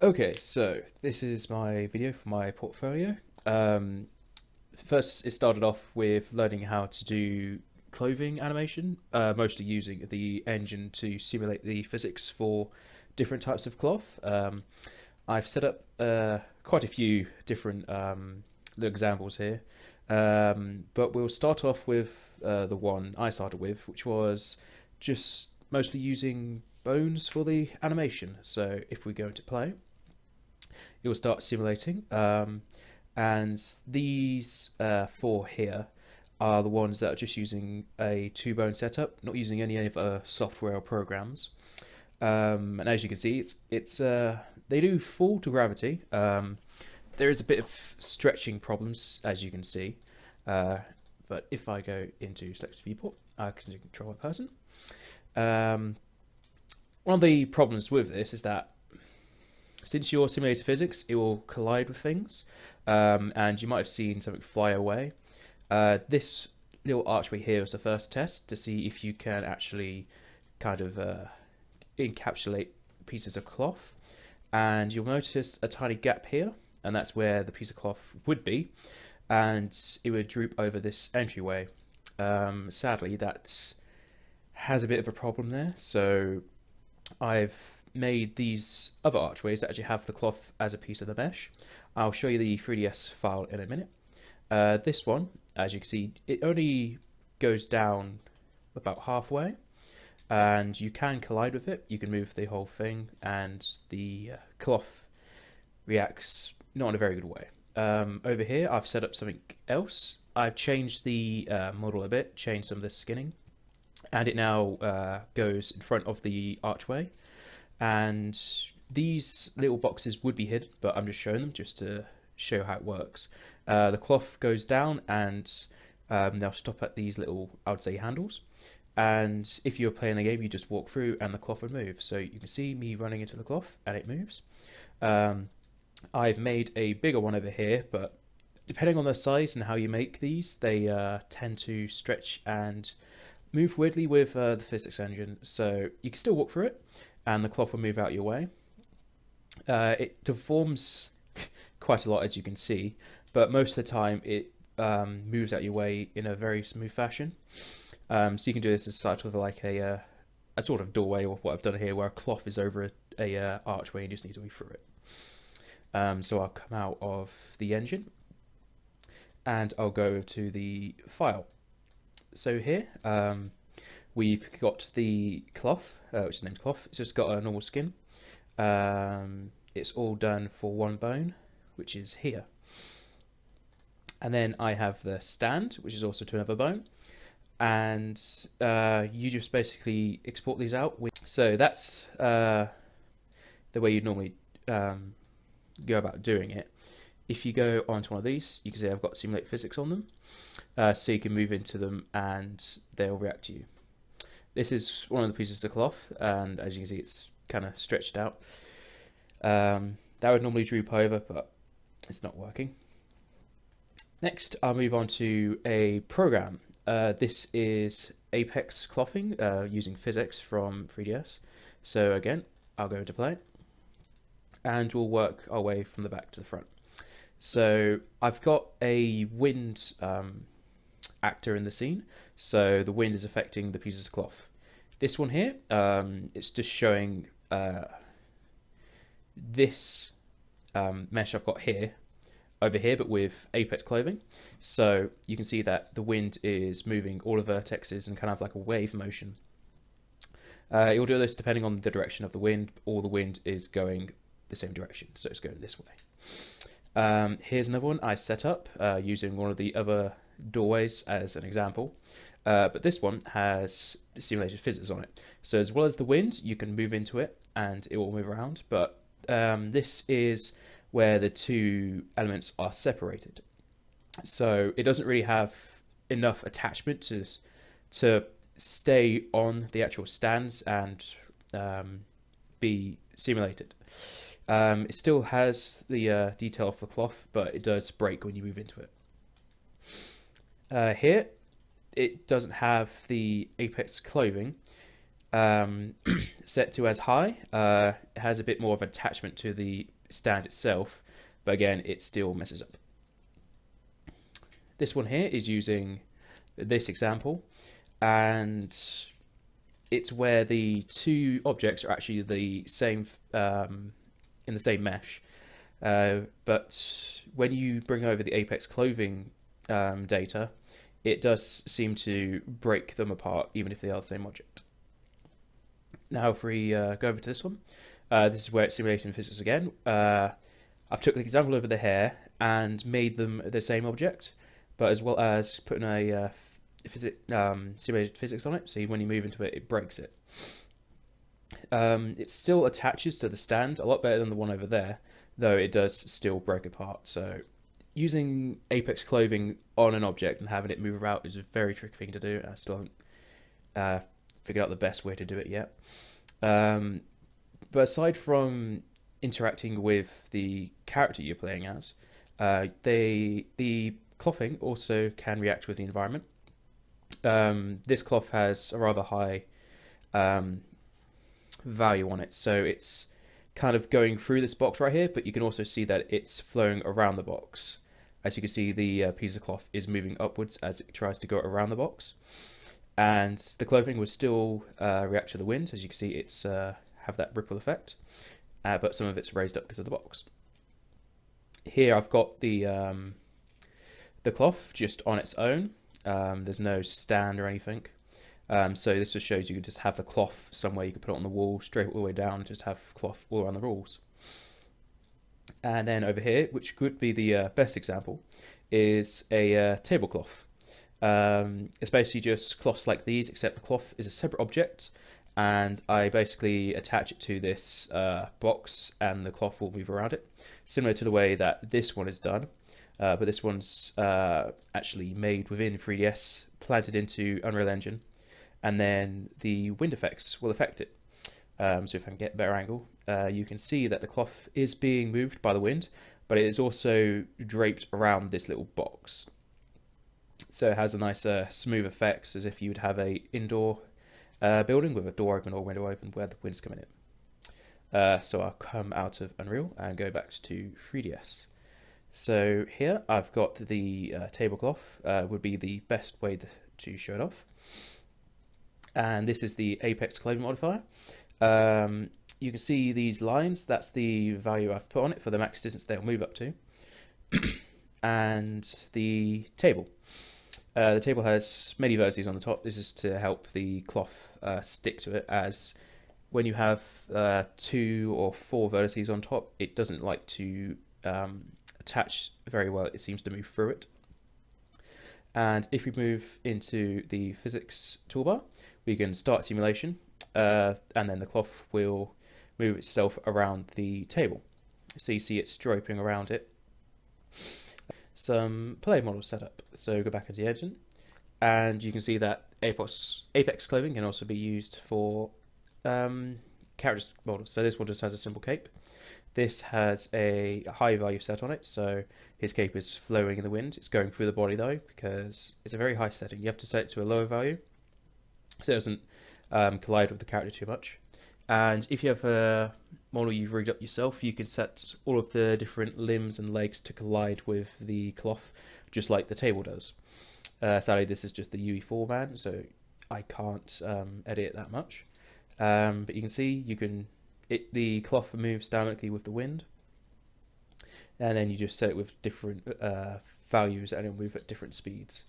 Okay, so this is my video for my portfolio. Um, first, it started off with learning how to do clothing animation, uh, mostly using the engine to simulate the physics for different types of cloth. Um, I've set up uh, quite a few different um, examples here, um, but we'll start off with uh, the one I started with, which was just mostly using bones for the animation. So if we go into play, it will start simulating. Um, and these uh, four here are the ones that are just using a two-bone setup, not using any of other software or programs. Um, and as you can see, it's it's uh, they do fall to gravity. Um, there is a bit of stretching problems, as you can see. Uh, but if I go into select viewport, I can control a person. Um, one of the problems with this is that since you're simulated physics, it will collide with things, um, and you might have seen something fly away. Uh, this little archway here is the first test to see if you can actually kind of uh, encapsulate pieces of cloth. And you'll notice a tiny gap here, and that's where the piece of cloth would be, and it would droop over this entryway. Um, sadly, that has a bit of a problem there, so I've made these other archways that actually have the cloth as a piece of the mesh. I'll show you the 3ds file in a minute. Uh, this one, as you can see, it only goes down about halfway and you can collide with it. You can move the whole thing and the uh, cloth reacts not in a very good way. Um, over here I've set up something else. I've changed the uh, model a bit, changed some of the skinning and it now uh, goes in front of the archway and these little boxes would be hidden, but I'm just showing them just to show how it works. Uh, the cloth goes down and um, they'll stop at these little, I would say, handles. And if you're playing the game, you just walk through and the cloth would move. So you can see me running into the cloth and it moves. Um, I've made a bigger one over here, but depending on the size and how you make these, they uh, tend to stretch and move weirdly with uh, the physics engine. So you can still walk through it, and the cloth will move out your way. Uh, it deforms quite a lot as you can see, but most of the time it um, moves out your way in a very smooth fashion. Um, so you can do this as sort of like a, uh, a sort of doorway or what I've done here where a cloth is over a, a uh, archway and you just need to move through it. Um, so I'll come out of the engine and I'll go to the file. So here, um, We've got the cloth, uh, which is named cloth. It's just got a normal skin. Um, it's all done for one bone, which is here. And then I have the stand, which is also to another bone. And uh, you just basically export these out. With, so that's uh, the way you'd normally um, go about doing it. If you go onto one of these, you can see I've got simulate physics on them. Uh, so you can move into them and they'll react to you. This is one of the pieces of cloth, and as you can see, it's kind of stretched out. Um, that would normally droop over, but it's not working. Next, I'll move on to a program. Uh, this is Apex clothing uh, using physics from 3ds. So again, I'll go to play, and we'll work our way from the back to the front. So I've got a wind um, actor in the scene, so the wind is affecting the pieces of cloth. This one here, um, it's just showing uh, this um, mesh I've got here over here, but with apex clothing. So you can see that the wind is moving all the vertexes and kind of like a wave motion. Uh, will do this depending on the direction of the wind. All the wind is going the same direction, so it's going this way. Um, here's another one I set up uh, using one of the other doorways as an example. Uh, but this one has simulated physics on it. So as well as the wind, you can move into it and it will move around. But um, this is where the two elements are separated. So it doesn't really have enough attachment to to stay on the actual stands and um, be simulated. Um, it still has the uh, detail of the cloth, but it does break when you move into it. Uh, here, it doesn't have the apex clothing, um, set to as high. Uh, it has a bit more of attachment to the stand itself, but again, it still messes up. This one here is using this example, and it's where the two objects are actually the same um, in the same mesh. Uh, but when you bring over the Apex clothing um, data, it does seem to break them apart, even if they are the same object. Now, if we uh, go over to this one, uh, this is where it's simulating physics again. Uh, I've took the example over the hair and made them the same object, but as well as putting a uh, physics, um, simulated physics on it, so when you move into it, it breaks it. Um, it still attaches to the stand a lot better than the one over there, though it does still break apart. So using Apex clothing on an object and having it move about is a very tricky thing to do. I still haven't uh, figured out the best way to do it yet. Um, but aside from interacting with the character you're playing as, uh, they the clothing also can react with the environment. Um, this cloth has a rather high um, value on it, so it's kind of going through this box right here, but you can also see that it's flowing around the box. As you can see, the uh, piece of cloth is moving upwards as it tries to go around the box. And the clothing would still uh, react to the wind. As you can see, it's uh, have that ripple effect, uh, but some of it's raised up because of the box. Here I've got the um, the cloth just on its own. Um, there's no stand or anything. Um, so this just shows you could just have the cloth somewhere you could put it on the wall straight all the way down, just have cloth all around the walls. And then over here, which could be the uh, best example, is a uh, tablecloth. Um, it's basically just cloths like these, except the cloth is a separate object, and I basically attach it to this uh, box, and the cloth will move around it, similar to the way that this one is done. Uh, but this one's uh, actually made within 3ds, planted into Unreal Engine, and then the wind effects will affect it. Um, so if I can get a better angle, uh, you can see that the cloth is being moved by the wind, but it is also draped around this little box. So it has a nice uh, smooth effect as if you would have a indoor uh, building with a door open or window open where the wind's coming in. Uh, so I'll come out of Unreal and go back to 3ds. So here I've got the uh, tablecloth, would be the best way to show it off and this is the apex clothing modifier. Um, you can see these lines, that's the value I've put on it for the max distance they'll move up to. and the table. Uh, the table has many vertices on the top. This is to help the cloth uh, stick to it as when you have uh, two or four vertices on top, it doesn't like to um, attach very well. It seems to move through it. And if we move into the physics toolbar, we can start simulation uh, and then the cloth will move itself around the table. So you see it's draping around it. Some play model setup. So go back into the engine and you can see that Apex, Apex clothing can also be used for um, character models. So this one just has a simple cape. This has a high value set on it, so his cape is flowing in the wind. It's going through the body though, because it's a very high setting. You have to set it to a lower value, so it doesn't um, collide with the character too much. And if you have a model you've rigged up yourself, you can set all of the different limbs and legs to collide with the cloth, just like the table does. Uh, sadly, this is just the UE4 man, so I can't um, edit that much. Um, but you can see you can it the cloth moves dynamically with the wind, and then you just set it with different uh, values and it'll move at different speeds.